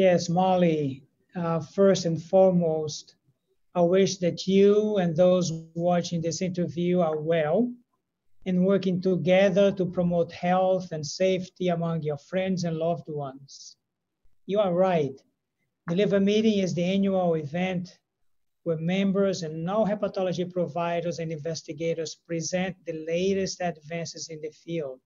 Yes, Molly, uh, first and foremost, I wish that you and those watching this interview are well and working together to promote health and safety among your friends and loved ones. You are right. The liver meeting is the annual event where members and all hepatology providers and investigators present the latest advances in the field.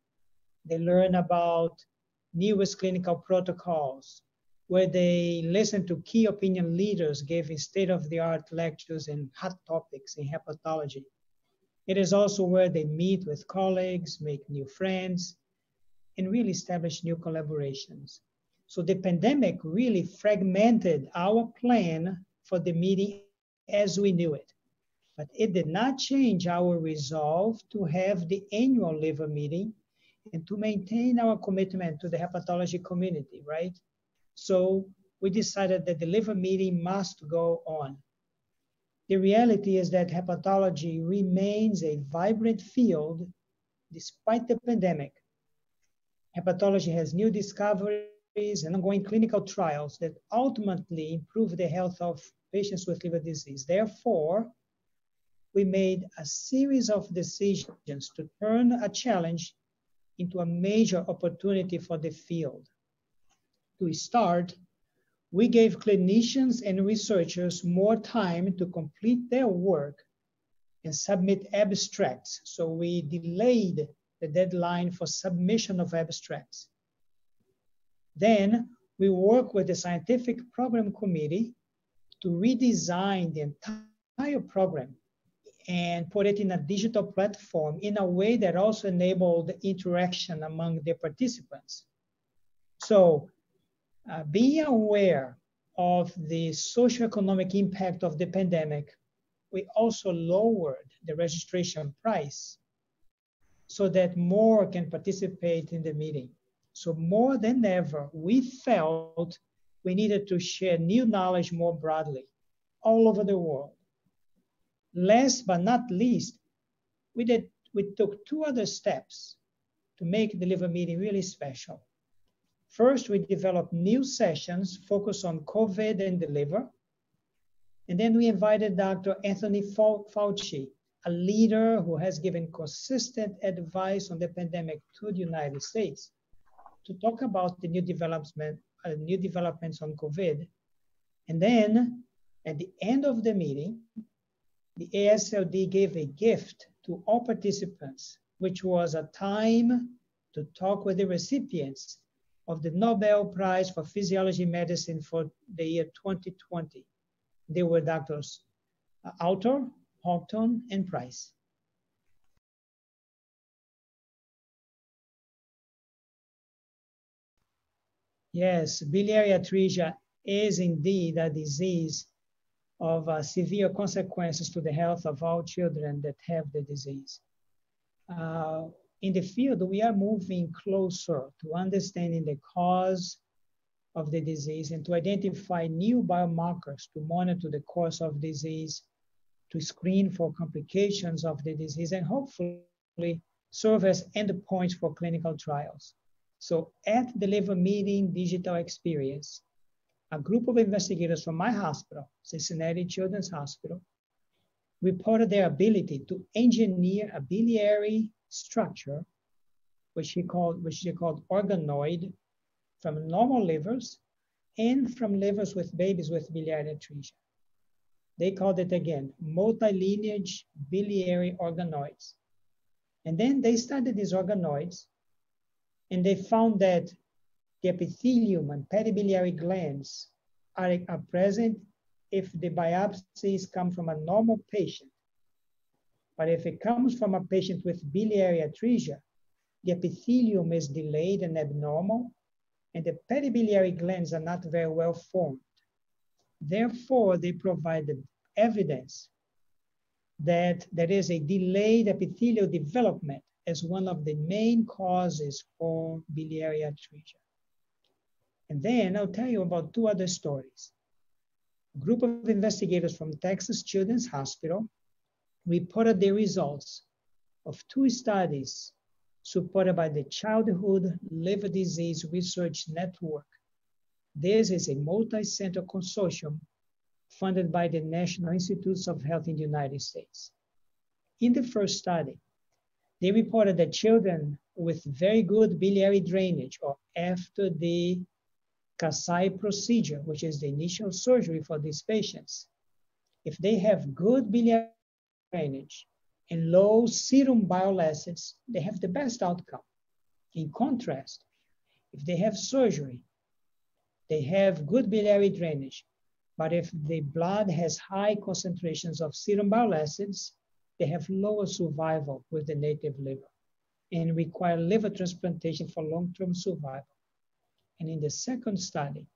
They learn about newest clinical protocols, where they listen to key opinion leaders giving state of the art lectures and hot topics in hepatology. It is also where they meet with colleagues, make new friends, and really establish new collaborations. So the pandemic really fragmented our plan for the meeting as we knew it. But it did not change our resolve to have the annual liver meeting and to maintain our commitment to the hepatology community, right? So we decided that the liver meeting must go on. The reality is that hepatology remains a vibrant field despite the pandemic. Hepatology has new discoveries and ongoing clinical trials that ultimately improve the health of patients with liver disease. Therefore, we made a series of decisions to turn a challenge into a major opportunity for the field to start, we gave clinicians and researchers more time to complete their work and submit abstracts. So we delayed the deadline for submission of abstracts. Then we worked with the scientific program committee to redesign the entire program and put it in a digital platform in a way that also enabled interaction among the participants. So uh, being aware of the socioeconomic impact of the pandemic, we also lowered the registration price so that more can participate in the meeting. So more than ever, we felt we needed to share new knowledge more broadly all over the world. Last but not least, we, did, we took two other steps to make the liver meeting really special. First, we developed new sessions focused on COVID and the liver. And then we invited Dr. Anthony Fauci, a leader who has given consistent advice on the pandemic to the United States, to talk about the new development, uh, new developments on COVID. And then at the end of the meeting, the AASLD gave a gift to all participants, which was a time to talk with the recipients of the Nobel Prize for Physiology Medicine for the year 2020. They were doctors uh, Alter, Houghton, and Rice. Yes, biliary atresia is indeed a disease of uh, severe consequences to the health of all children that have the disease. Uh, in the field, we are moving closer to understanding the cause of the disease and to identify new biomarkers to monitor the course of disease, to screen for complications of the disease, and hopefully serve as endpoints for clinical trials. So at the liver meeting digital experience, a group of investigators from my hospital, Cincinnati Children's Hospital, reported their ability to engineer a biliary structure, which he called, which he called organoid, from normal livers and from livers with babies with biliary atresia. They called it again multilineage biliary organoids. And then they studied these organoids and they found that the epithelium and peribiliary glands are, are present if the biopsies come from a normal patient but if it comes from a patient with biliary atresia, the epithelium is delayed and abnormal, and the peribiliary glands are not very well formed. Therefore, they provided evidence that there is a delayed epithelial development as one of the main causes for biliary atresia. And then I'll tell you about two other stories. A group of investigators from Texas Children's Hospital reported the results of two studies supported by the Childhood Liver Disease Research Network. This is a multi-center consortium funded by the National Institutes of Health in the United States. In the first study, they reported that children with very good biliary drainage or after the Kasai procedure, which is the initial surgery for these patients, if they have good biliary drainage and low serum bile acids, they have the best outcome. In contrast, if they have surgery, they have good biliary drainage, but if the blood has high concentrations of serum bile acids, they have lower survival with the native liver and require liver transplantation for long-term survival. And in the second study,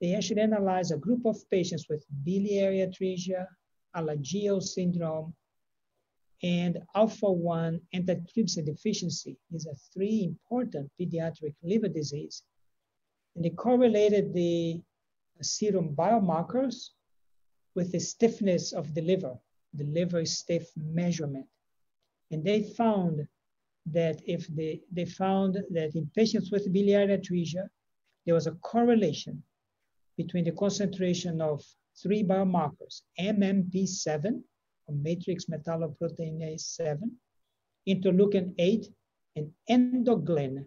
they actually analyzed a group of patients with biliary atresia, Alagille syndrome, and alpha-1 antitrypsin deficiency. These are three important pediatric liver disease. And they correlated the serum biomarkers with the stiffness of the liver, the liver stiff measurement. And they found that if they, they found that in patients with biliary atresia, there was a correlation between the concentration of three biomarkers, MMP7, or matrix metalloproteinase 7, interleukin 8, and endoglin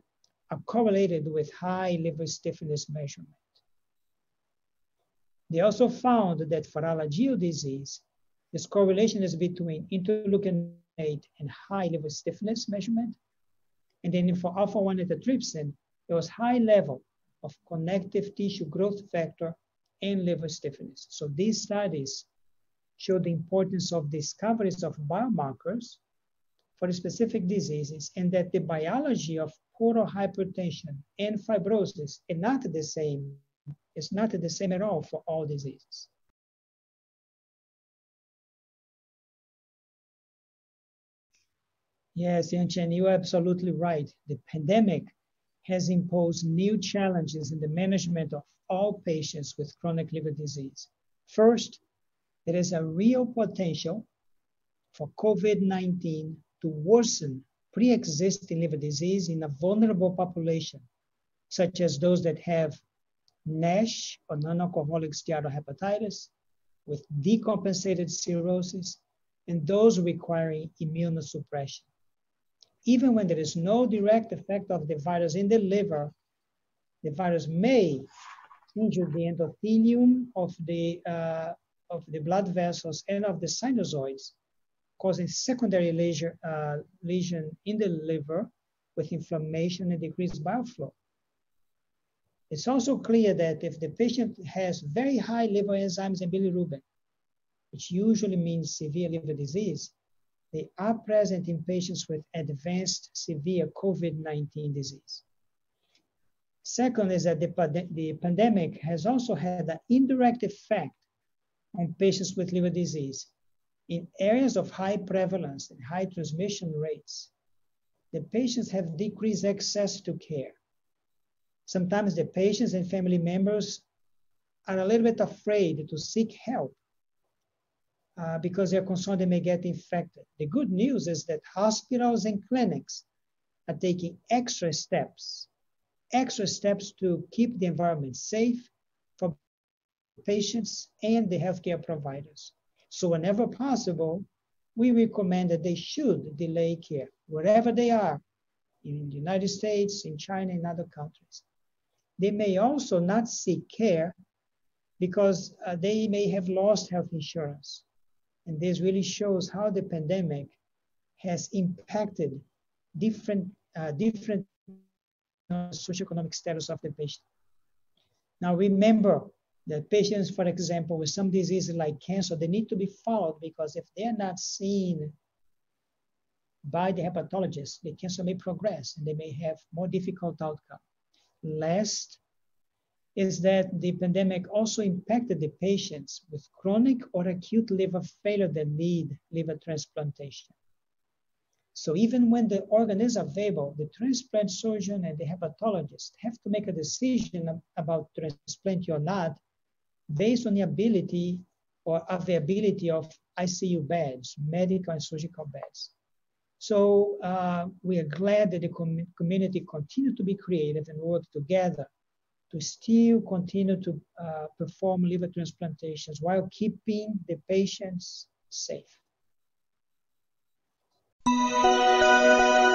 are correlated with high liver stiffness measurement. They also found that for Alagille disease, this correlation is between interleukin 8 and high liver stiffness measurement. And then for alpha-1 antitrypsin, there was high level of connective tissue growth factor and liver stiffness. So these studies show the importance of discoveries of biomarkers for specific diseases and that the biology of portal hypertension and fibrosis is not the same. It's not the same at all for all diseases. Yes, Yanchen, you're absolutely right. The pandemic has imposed new challenges in the management of all patients with chronic liver disease. First, there is a real potential for COVID-19 to worsen pre-existing liver disease in a vulnerable population, such as those that have NASH or non-alcoholic steatohepatitis with decompensated cirrhosis and those requiring immunosuppression even when there is no direct effect of the virus in the liver, the virus may injure the endothelium of the, uh, of the blood vessels and of the sinusoids, causing secondary lesion, uh, lesion in the liver with inflammation and decreased bile flow. It's also clear that if the patient has very high liver enzymes and bilirubin, which usually means severe liver disease, they are present in patients with advanced severe COVID-19 disease. Second is that the, the pandemic has also had an indirect effect on patients with liver disease. In areas of high prevalence and high transmission rates, the patients have decreased access to care. Sometimes the patients and family members are a little bit afraid to seek help uh, because they're concerned they may get infected. The good news is that hospitals and clinics are taking extra steps, extra steps to keep the environment safe for patients and the healthcare providers. So whenever possible, we recommend that they should delay care wherever they are, in the United States, in China, in other countries. They may also not seek care because uh, they may have lost health insurance and this really shows how the pandemic has impacted different, uh, different socioeconomic status of the patient. Now remember that patients, for example, with some diseases like cancer, they need to be followed because if they're not seen by the hepatologist, the cancer may progress and they may have more difficult outcome. Last is that the pandemic also impacted the patients with chronic or acute liver failure that need liver transplantation. So even when the organ is available, the transplant surgeon and the hepatologist have to make a decision about transplanting or not based on the ability or availability of ICU beds, medical and surgical beds. So uh, we are glad that the com community continue to be creative and work together to still continue to uh, perform liver transplantations while keeping the patients safe. Thank you.